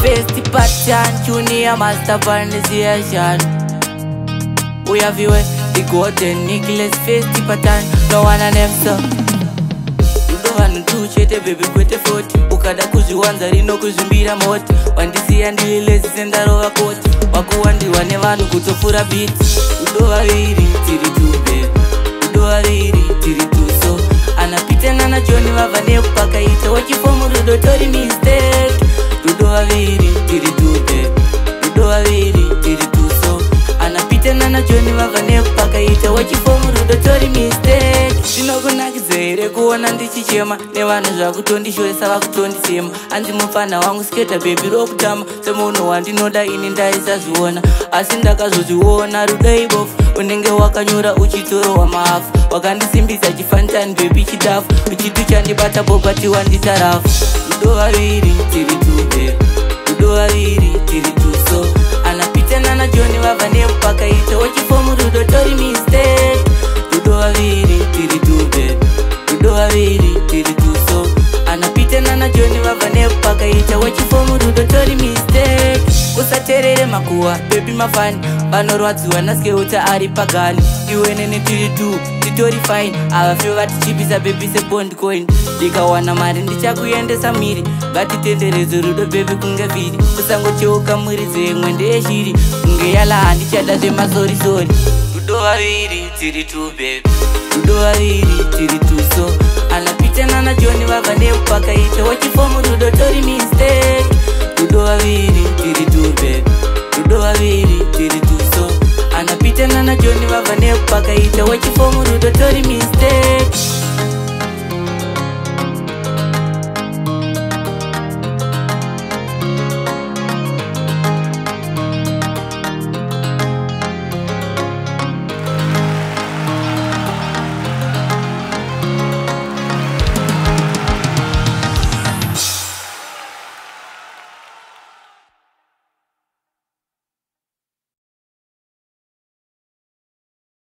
festi patan junia mastabarnezia jan uyaviwe igoden nicles festi patan lowananemso vanhu t chete bebe kwete 40 ukada kuzviwanza rino kuzvimbira moti wandisiya ndiilezi sendarova koti wakuwandirwa nevanhu kutopfuura biti udovaviri tiri tumbe udovaviri tiri tumbe. wachifomu rudo tori mistake rudo vaviri tiri tupe rudo vaviri tiri tuso anapitanana joni vava nekupakaita wachifomu rudo tori mistake zvinokunakidzo here kuona ndichichema nevanhu zvakutondishoyesa vakutondisema hanzi mufana wangu sketa bebi rokutama semunhu wandinoda ini ndaisazviona asi ndakazozviona rudaibof unenge wakanyura uchitorowa maafu wakandisimbisa chifanisani bebi chidafu uchiti chandibata bobati wanditarafu rudo vaviri tiri tude rudo vaviri tiri tuso anapitanana joni vabva nemupakaii kuwa bebi mafani vanorwadziwa naskeuta ari pagani iwenene tiri 2 titori fine avafe vatichipisa bebi sebond coin ndikawana mari ndichakuendesa mhiri ngatitenderedze rudo bebi kunge viri kusangocheuka mwiri dzemwe ndeyeshiri kunge yala handichadade mazorizori rudo vaviri tiri 2 bebi rudo vaviri tiri 2 so anapi vakaitana najoni vabva nekwakaita wachifomurudotori mistake